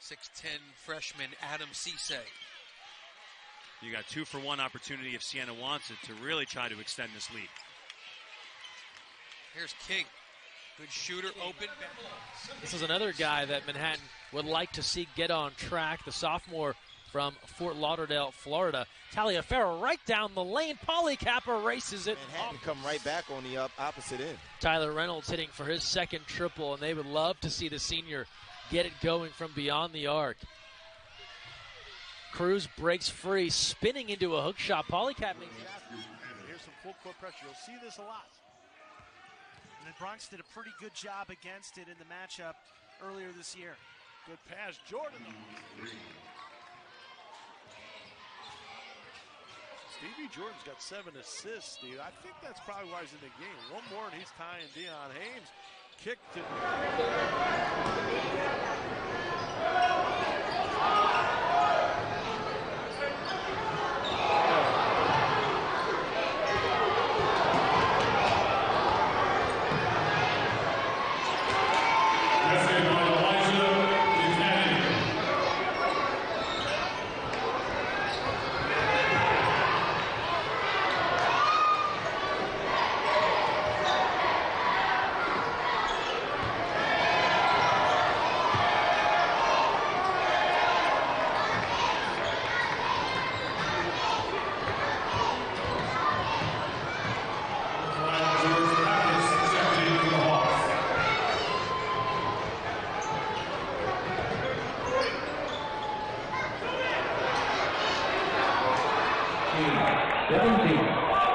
6'10 freshman Adam Cisse. You got two for one opportunity if Siena wants it to really try to extend this lead. Here's King. Good shooter, open. This is another guy that Manhattan would like to see get on track. The sophomore from Fort Lauderdale, Florida. Taliaferro right down the lane. Paulicap erases it. Manhattan come right back on the up opposite end. Tyler Reynolds hitting for his second triple, and they would love to see the senior get it going from beyond the arc. Cruz breaks free, spinning into a hook shot. Paulicap makes it. Here's some full court pressure. You'll see this a lot. And the Bronx did a pretty good job against it in the matchup earlier this year. Good pass, Jordan. Stevie Jordan's got seven assists, Steve. I think that's probably why he's in the game. One more and he's tying Deion Haynes. Kick to. 17, 17.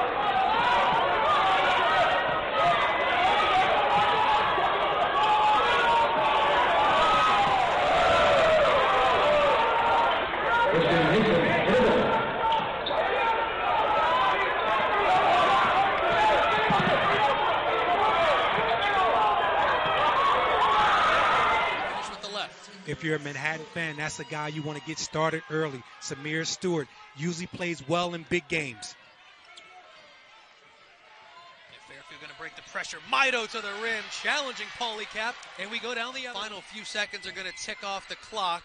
If you're a Manhattan fan, that's a guy you want to get started early. Samir Stewart usually plays well in big games. And Fairfield going to break the pressure. Mido to the rim, challenging Paulicap, and we go down the final few seconds are going to tick off the clock.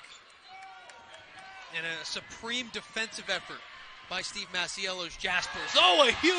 And a supreme defensive effort by Steve Masiello's Jaspers. Oh, a huge.